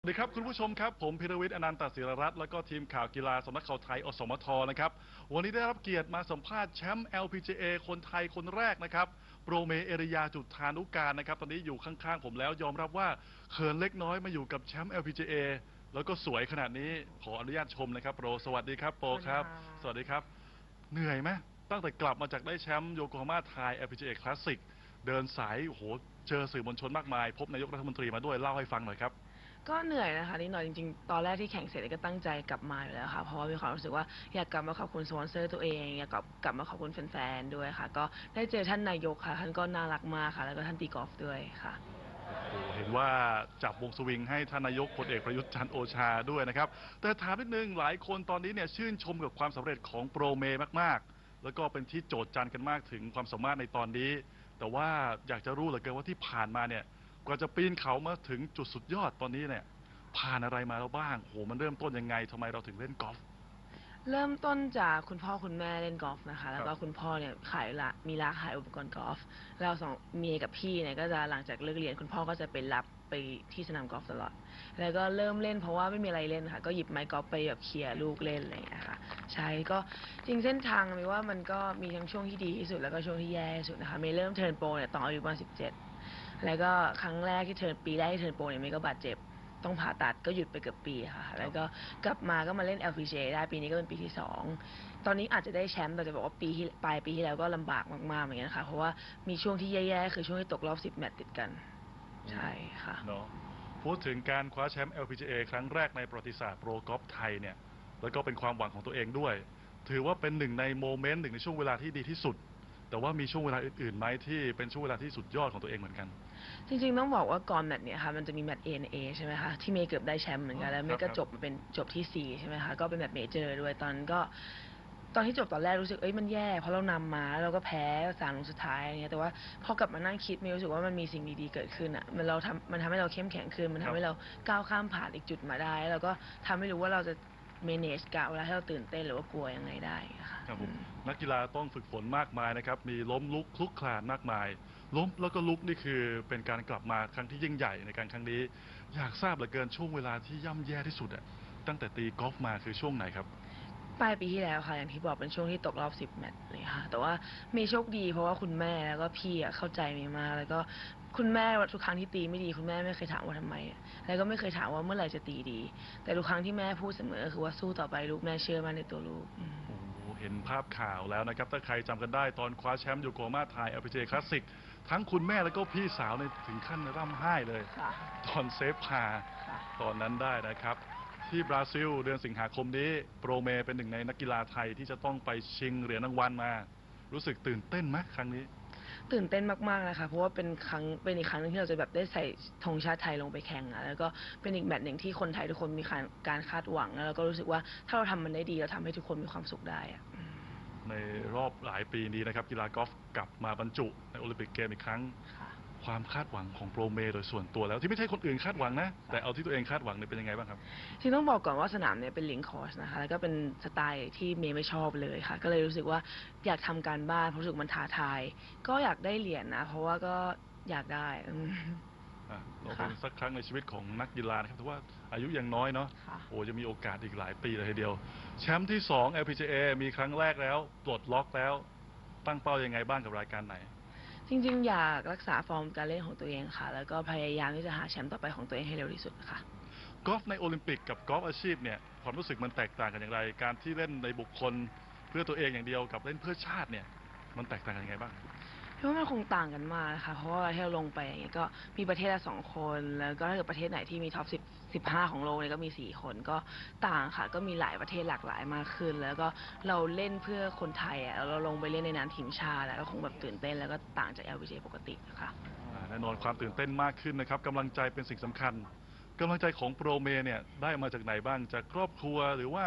สวัสดีครับคุณผู้ชมครับผมพิรวิทย์อนันตศิรรัตน์แล้วก็ทีมข่าวกีฬาสำนักข่าวไทยอสมทนะครับวันนี้ได้รับเกียรติมาสัมภาษณ์แชมป์ LPGA คนไทยคนแรกนะครับโปรเมเอริยาจุดทานุการนะครับตอนนี้อยู่ข้างๆ ผมแล้วยอมรับว่าเขินเล็กน้อยมาอยู่กับแชมป์ LPGA แล้วก็สวยขนาดนี้ขออนุญาตชมนะครับโปรสวัสดีครับโปรครับ สวัสดีครับ เหนื่อยไหมตั้งแต่กลับมาจากได้แชมป์โยโกฮาม่าไทย LPGA Classic เดินสายโอ้โหเจอสื่อมวลชนมากมาย พบนายกรัฐมนตรีมาด้วยเล่าให้ฟังหน่อยครับ ก็เหนื่อยนะคะนิดหน่อยจริงๆ ตอนแรกที่แข่งเสร็จก็ตั้งใจกลับมาอยู่แล้วค่ะ เพราะว่ามีความรู้สึกว่าอยากกลับมาขอบคุณสปอนเซอร์ตัวเอง อยากกลับกลับมาขอบคุณแฟนๆ ด้วยค่ะ ก็ได้เจอท่านนายกค่ะ ท่านก็น่ารักมากค่ะ แล้วก็ท่านตีกอล์ฟด้วยค่ะ โอ้เห็นว่าจับวงสวิงให้ท่านนายกพลเอกประยุทธ์จันทร์โอชาด้วยนะครับ แต่ถามนิดนึงหลายคนตอนนี้เนี่ยชื่นชมกับความสำเร็จของโปรเมมากๆ แล้วก็เป็นที่โจทย์จันกันมากถึงความสามารถในตอนนี้ แต่ว่าอยากจะรู้เหลือเกินว่าที่ผ่านมาเนี่ย กว่าจะปีนเขามาถึงจุดสุดยอดตอนนี้เนี่ย ผ่านอะไรมาแล้วบ้างโหมันเริ่มต้นยังไงทำไมเราถึงเล่นกอล์ฟ เริ่มต้นจากคุณพ่อคุณแม่เล่นกอล์ฟนะคะ แล้วก็ครับคุณพ่อเนี่ยขายละมีร้านขายอุปกรณ์กอล์ฟเราสองเมียกับพี่เนี่ยก็จะหลังจากเลิกเรียน คุณพ่อก็จะไปรับไปที่สนามกอล์ฟตลอด แล้วก็เริ่มเล่นเพราะว่าไม่มีอะไรเล่นค่ะ ก็หยิบไม้กอล์ฟไปแบบเคลียร์ลูกเล่นอะไรอย่างเงี้ยค่ะ ใช่ก็จริงเส้นทางมีว่ามันก็มีทั้งช่วงที่ดีที่สุดแล้วก็ช่วงที่แย่ที่สุดนะคะเมย์เริ่ม turn pro เนี่ยตอนอายุประมาณสิบเจ็ด แล้วก็ครั้งแรกที่ turn ปีแรกที่ turn pro เนี่ยเมย์ก็บาดเจ็บต้องผ่าตัดก็หยุดไปเกือบปีค่ะ แล้วก็กลับมาก็มาเล่น LPGA ได้ปีนี้ก็เป็นปีที่สองตอนนี้อาจจะได้แชมป์แต่จะบอกว่าปีที่ปลายปีที่แล้วก็ลำบากมากๆเหมือนกันค่ะ เพราะว่ามีช่วงที่แย่ๆ คือช่วงที่ตกรอบ 10 แมตช์ติดกัน ใช่ค่ะเนาะพูดถึงการคว้าแชมป์ LPGA ครั้งแรกในประวัติศาสตร์โปรกอล์ฟไทยเนี่ย แล้วก็เป็นความหวังของตัวเองด้วย ถือว่าเป็นหนึ่งใน moment หนึ่งในช่วงเวลาที่ดีที่สุด แต่ว่ามีช่วงเวลาอื่นๆไหมที่เป็นช่วงเวลาที่สุดยอดของตัวเองเหมือนกัน จริงๆต้องบอกว่าก่อนแมตช์เนี่ยค่ะมันจะมีแมตช์ ANA ใช่ไหมคะที่เมย์เกือบได้แชมป์เหมือนกันแล้วเมย์ก็ครับจบมาเป็นจบที่ 4 ใช่ไหมคะก็เป็นแมตช์เมเจอร์ด้วยตอนนั้นก็ตอนที่จบตอนแรกรู้สึกเอ้ยมันแย่เพราะเรานำมาแล้วเราก็แพ้สามหลุมสุดท้ายอะไรเงี้ยแต่ว่าพอกลับมานั่งคิดเมย์รู้สึกว่ามันมีสิ่งดีๆเกิดขึ้นอะมันเราทำมันทำให้เราเข้มแข็งขึ้นมันครัทำบให้เราก้าวข้ามผ่านอีกจุดมาได้แล้วก็ทำให้รู้ว่าเราจะ manage กะเวลาที่เราตื่นเต้นหรือว่ากลัวยังไงได้ค่ะครับผมอืมนักกีฬาต้องฝึกฝนมากมายนะครับ มีล้มลุกคลุกคลานมากมาย ล้มแล้วก็ลุกนี่คือเป็นการกลับมาครั้งที่ยิ่งใหญ่ในการครั้งนี้ อยากทราบเหลือเกินช่วงเวลาที่ย่ำแย่ที่สุดอะตั้งแต่ตีกอล์ฟมาคือช่วงไหนครับ ปลายปีที่แล้วค่ะ อย่างที่บอกเป็นช่วงที่ตกรอบ10แมตช์เลยค่ะ แต่ว่ามีโชคดีเพราะว่าคุณแม่แล้วก็พี่อะเข้าใจเมย์มากแล้วก็คุณแม่ทุกครั้งที่ตีไม่ดีคุณแม่ไม่เคยถามว่าทำไม แล้วก็ไม่เคยถามว่าเมื่อไหร่จะตีดี แต่ทุกครั้งที่แม่พูดเสมอคือว่าสู้ต่อไปลูกแม่เชื่อมั่นในตัวลูกอืม โอ้โหเห็นภาพข่าวแล้วนะครับ ถ้าใครจำกันได้ตอนคว้าแชมป์โยโกฮาม่าไทย LPGA Classic ทั้งคุณแม่แล้วก็พี่สาวในยถึงขั้นร่ำไห้เลย ค่ะ ตอนเซฟพาค่ะ ตอนนั้นได้นะครับ ที่บราซิล เดือนสิงหาคมนี้โปรเมเป็นหนึ่งในนักกีฬาไทยที่จะต้องไปชิงเหรียญรางวัลมา รู้สึกตื่นเต้นไหมครั้งนี้ ตื่นเต้นมากๆนะคะเพราะว่าเป็นครั้งเป็นอีกครั้งหนึงที่เราจะแบบได้ใส่ธงชาติไทยลงไปแข่งอะแล้วก็เป็นอีกแมตช์หนึ่งที่คนไทยทุกคนมีการการคาดหวัง แล้วเราก็รู้สึกว่าถ้าเราทำมันได้ดีเราทำให้ทุกคนมีความสุขได้อะอืม ในรอบหลายปีนี้นะครับ กีฬากอล์ฟกลับมาบรรจุในโอลิมปิกเกมอีกครั้ง ค่ะ ความคาดหวังของโปรเมโดยส่วนตัวแล้วที่ไม่ใช่คนอื่นคาดหวังนะ แต่เอาที่ตัวเองคาดหวังเนี่ยเป็นยังไงบ้างครับ จริงต้องบอกก่อนว่าสนามเนี่ยเป็นลิงคอร์สนะคะ แล้วก็เป็นสไตล์ที่เมย์ไม่ชอบเลยค่ะ ก็เลยรู้สึกว่าอยากทำการบ้านเพราะรู้สึกมันท้าทาย ก็อยากได้เหรียญนะเพราะว่าก็อยากได้อืมอะเราค่ะเป็นสักครั้งในชีวิตของนักกีฬานะครับถือว่าอายุยังน้อยเนาะค่ะโอ้จะมีโอกาสอีกหลายปีเลยทีเดียว แชมป์ที่ 2 LPGA มีครั้งแรกแล้วปลดล็อกแล้ว ตั้งเป้ายังไงบ้างกับรายการไหน จริงๆ อยากรักษาฟอร์มการเล่นของตัวเองค่ะ แล้วก็พยายามที่จะหาแชมป์ต่อไปของตัวเองให้เร็วที่สุดค่ะ กอล์ฟในโอลิมปิกกับกอล์ฟอาชีพเนี่ยความรู้สึกมันแตกต่างกันอย่างไร การที่เล่นในบุคคลเพื่อตัวเองอย่างเดียวกับเล่นเพื่อชาติเนี่ยมันแตกต่างกันยังไงบ้าง เพราะว่ามันคงต่างกันมากนะคะเพราะว่าเวลาที่เราลงไปอย่างเงี้ยก็มีประเทศละสองคนแล้วก็ถ้าเกิดประเทศไหนที่มีท็อปสิบสิบห้าของโลกเนี่ยก็มีสี่คนก็ต่างค่ะ ก็มีหลายประเทศหลากหลายมากขึ้น แล้วก็เราเล่นเพื่อคนไทยอะแล้วเราลงไปเล่นในนามทีมชาติแล้วก็คงแบบตื่นเต้นแล้วก็ต่างจาก LPGA ปกติค่ะอ่าแน่นอนความตื่นเต้นมากขึ้นนะครับกำลังใจเป็นสิ่งสำคัญกำลังใจของโปรเมเนี่ยได้มาจากไหนบ้างจากครอบครัวหรือว่า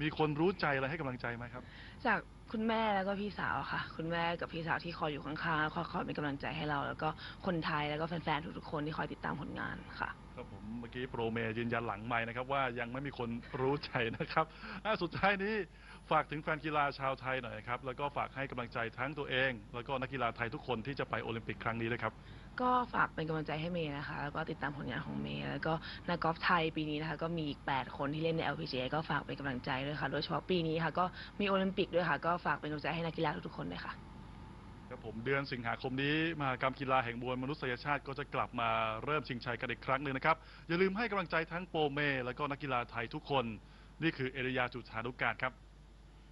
มีคนรู้ใจอะไรให้กำลังใจไหมครับ จาก คุณแม่แล้วก็พี่สาวค่ะ คุณแม่กับพี่สาวที่คอยอยู่ข้างๆคอยคอยเป็นกำลังใจให้เรา แล้วก็คนไทยแล้วก็แฟนๆทุกๆคนที่คอยติดตามผลงานค่ะ ครับผมเมื่อกี้โปรเมยืนยันหลังไม้นะครับว่ายังไม่มีคนรู้ใจนะครับอะสุดท้ายนี้ ฝากถึงแฟนกีฬาชาวไทยหน่อยครับแล้วก็ฝากให้กำลังใจทั้งตัวเอง แล้วก็นักกีฬาไทยทุกคนที่จะไปโอลิมปิกครั้งนี้ด้วยครับ ก็ฝากเป็นกำลังใจให้เมย์นะคะ แล้วก็ติดตามผลงานของเมย์แล้วก็นักกอล์ฟไทยปีนี้นะคะ ก็มีอีก 8 คนที่เล่นใน LPGA ก็ฝากเป็นกำลังใจด้วยค่ะโดยเฉพาะปีนี้ค่ะก็มีโอลิมปิกด้วยค่ะ ก็ฝากเป็นกำลังใจให้นักกีฬาทุกๆคนเลยค่ะ ครับผมเดือนสิงหาคมนี้มหากรรมกีฬาแห่งมวลมนุษยชาติก็จะกลับมาเริ่มชิงชัยกันอีกครั้งหนึ่งนะครับ อย่าลืมให้กำลังใจทั้งโปรเม และก็นักกีฬาไทยทุกคน นี่คือเอริยาจุธานุการครับ